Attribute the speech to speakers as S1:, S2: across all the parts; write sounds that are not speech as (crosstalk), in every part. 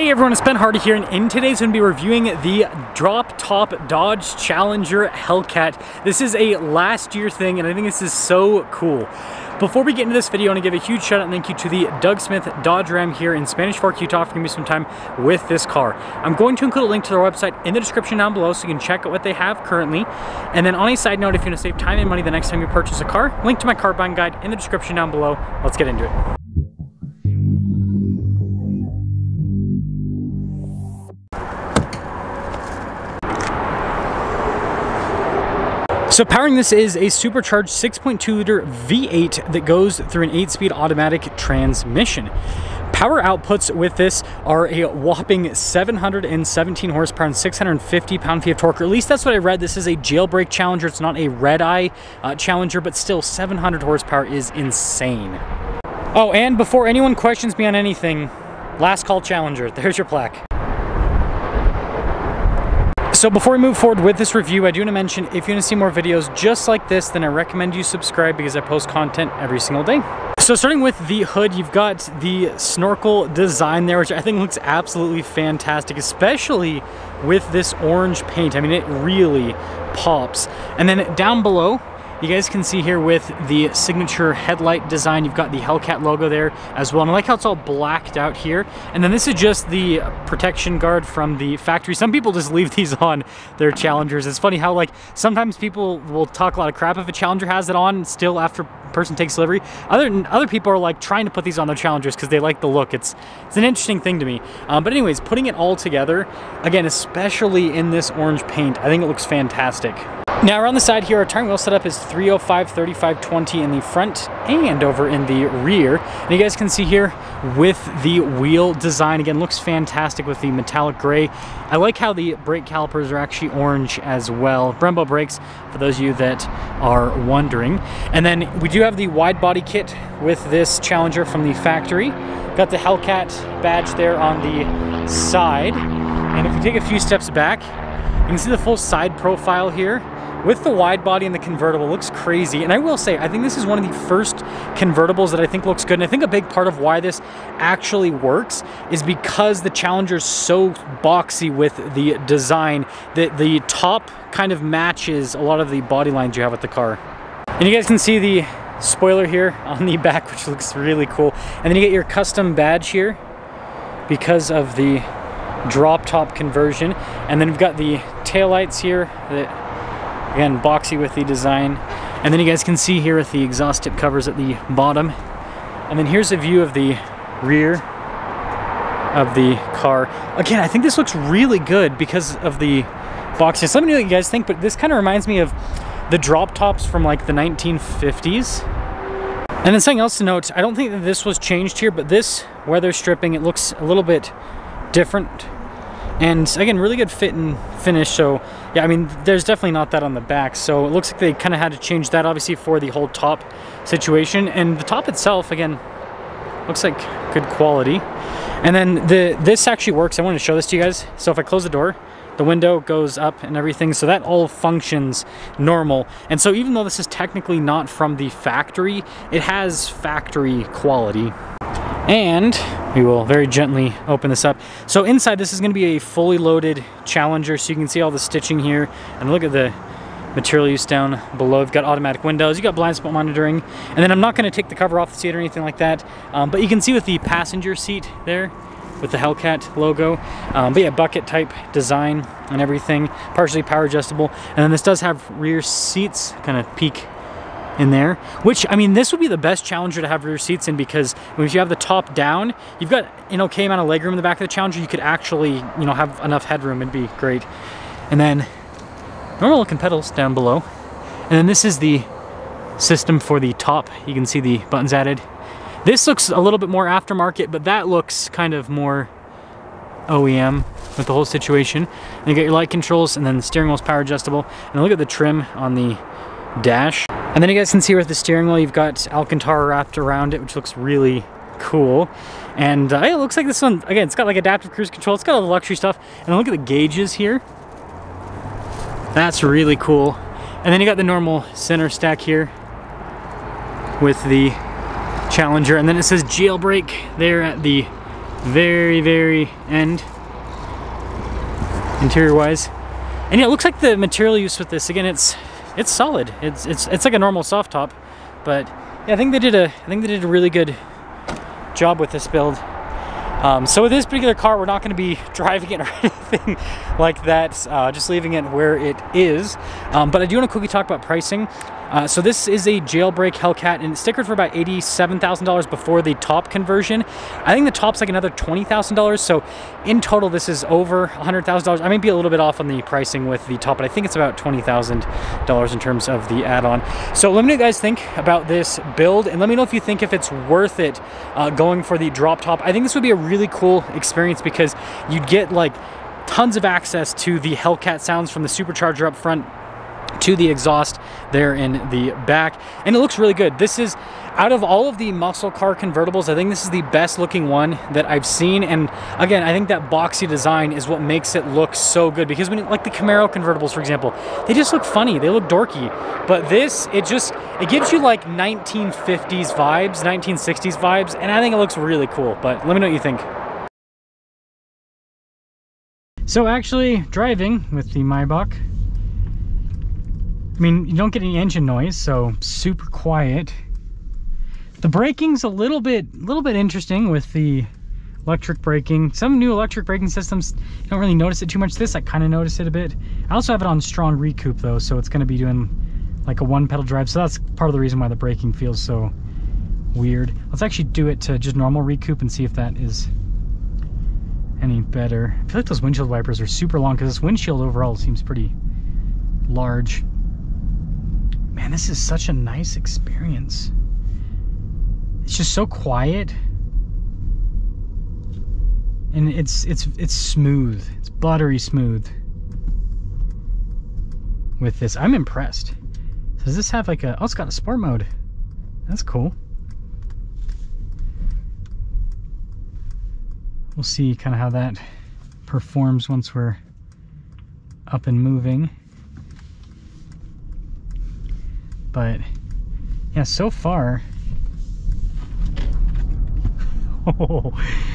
S1: Hey everyone, it's Ben Hardy here, and in today's going to be reviewing the drop top Dodge Challenger Hellcat. This is a last year thing, and I think this is so cool. Before we get into this video, I want to give a huge shout out and thank you to the Doug Smith Dodge Ram here in Spanish Fork, Utah for giving me some time with this car. I'm going to include a link to their website in the description down below so you can check out what they have currently. And then on a side note, if you want to save time and money the next time you purchase a car, link to my car buying guide in the description down below. Let's get into it. So powering this is a supercharged 6.2 liter V8 that goes through an 8-speed automatic transmission. Power outputs with this are a whopping 717 horsepower and 650 pound-feet of torque, or at least that's what I read. This is a jailbreak Challenger. It's not a red-eye uh, Challenger, but still 700 horsepower is insane. Oh, and before anyone questions me on anything, last call Challenger. (laughs) There's your plaque. So before we move forward with this review, I do want to mention if you want to see more videos just like this, then I recommend you subscribe because I post content every single day. So starting with the hood, you've got the snorkel design there, which I think looks absolutely fantastic, especially with this orange paint. I mean, it really pops. And then down below, you guys can see here with the signature headlight design, you've got the Hellcat logo there as well. And I like how it's all blacked out here. And then this is just the protection guard from the factory. Some people just leave (laughs) these on their Challengers. It's funny how like sometimes people will talk a lot of crap if a Challenger has it on still after person takes delivery. Other other people are like trying to put these on their Challengers because they like the look. It's it's an interesting thing to me. Um, but anyways, putting it all together, again, especially in this orange paint, I think it looks fantastic. Now around the side here, our turn wheel setup is 305, 35, 20 in the front and over in the rear. And you guys can see here with the wheel design, again, looks fantastic with the metallic gray. I like how the brake calipers are actually orange as well. Brembo brakes, for those of you that are wondering. And then we do have the wide body kit with this Challenger from the factory. Got the Hellcat badge there on the side. And if we take a few steps back, you can see the full side profile here with the wide body and the convertible looks crazy and I will say I think this is one of the first convertibles that I think looks good and I think a big part of why this actually works is because the Challenger's so boxy with the design that the top kind of matches a lot of the body lines you have with the car. And you guys can see the spoiler here (laughs) on the back which looks really cool and then you get your custom badge here because of the drop top conversion and then we've got the tail lights here that Again, boxy with the design. And then you guys can see here with the exhaust tip covers at the bottom. And then here's a view of the rear of the car. Again, I think this looks really good because of the boxes. Let me know what you guys think, but this kind of reminds me of the drop tops from like the 1950s. And then something else to note, I don't think that this was changed here, but this weather stripping, it looks a little bit different and again, really good fit and finish. So yeah, I mean, there's definitely not that on the back. So it looks like they kind of had to change that obviously for the whole top situation. And the top itself, again, looks like good quality. And then the this actually works. I want to show this to you guys. So if I close the door, the window goes up and everything so that all functions normal and so even though this is technically not from the factory it has factory quality and we will very gently open this up. So inside this is going to be a fully loaded Challenger so you can see all the stitching here and look at the material use down below. You've got automatic windows, you got blind spot monitoring, and then I'm not going to take the cover off the seat or anything like that, um, but you can see with the passenger seat there with the Hellcat logo. Um, but yeah, bucket type design and everything, partially power adjustable. And then this does have rear seats, kind of peek in there, which, I mean, this would be the best Challenger to have rear seats in because if you have the top down, you've got an okay amount of legroom in the back of the Challenger. You could actually, you know, have enough headroom. It'd be great. And then normal looking pedals down below. And then this is the system for the top. You can see the buttons added. This looks a little bit more aftermarket, but that looks kind of more OEM with the whole situation. And you get your light controls and then the steering wheel's power adjustable. And look at the trim on the dash. And then you guys can see with the steering wheel, you've got Alcantara wrapped around it, which looks really cool. And uh, it looks like this one, again, it's got like adaptive cruise control. It's got all the luxury stuff. And look at the gauges here. That's really cool. And then you got the normal center stack here with the Challenger. And then it says jailbreak there at the very, very end, interior wise. And yeah, it looks like the material used with this, again, it's it's solid. It's it's it's like a normal soft top, but yeah, I think they did a I think they did a really good job with this build. Um, so with this particular car, we're not going to be (laughs) driving it or (laughs) anything like that, uh, just leaving it where it is. Um, but I do want to quickly talk about pricing. Uh, so this is a jailbreak Hellcat and it's stickered for about $87,000 before the top conversion. I think the top's like another $20,000. So in total, this is over $100,000. I may be a little bit off on the pricing with the top, but I think it's about $20,000 in terms of the add-on. So let me know what you guys think about this build and let me know if you think if it's worth it uh, going for the drop top. I think this would be a really cool experience because you'd get like tons of access to the Hellcat sounds from the supercharger up front to the exhaust there in the back. And it looks really good. This is out of all of the muscle car convertibles i think this is the best looking one that i've seen. And again i think that boxy design is what makes it look so good. Because when like the camaro convertibles for example they just look funny. They look dorky. But this it just it gives you like 1950s vibes 1960s vibes. And i think it looks really cool. But let me know what you think. So actually driving with the Maybach I mean, you don't get any engine noise, so super quiet. The braking's a little bit, little bit interesting with the electric braking. Some new electric braking systems, you don't really notice it too much. This, I kind of notice it a bit. I also have it on strong recoup though, so it's going to be doing like a one pedal drive. So that's part of the reason why the braking feels so weird. Let's actually do it to just normal recoup and see if that is any better. I feel like those windshield wipers are super long because this windshield overall seems pretty large. Man, this is such a nice experience. It's just so quiet. And it's it's it's smooth. It's buttery smooth. With this, I'm impressed. Does this have like a oh it's got a sport mode. That's cool. We'll see kind of how that performs once we're up and moving. But yeah, so far. Oh,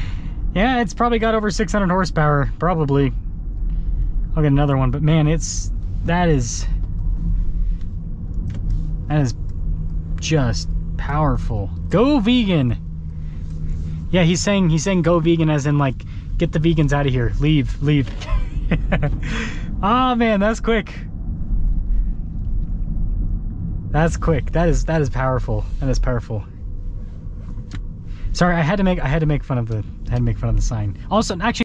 S1: (laughs) yeah, it's probably got over 600 horsepower, probably. I'll get another one, but man, it's that is that is just powerful. Go vegan. Yeah, he's saying he's saying go vegan as in like get the vegans out of here. Leave, leave. (laughs) Ah oh, man, that's quick. That's quick. That is that is powerful. That is powerful. Sorry, I had to make I had to make fun of the I had to make fun of the sign. Also, actually